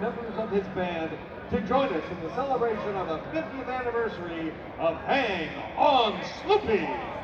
members of his band to join us in the celebration of the 50th anniversary of Hang on Sloopy.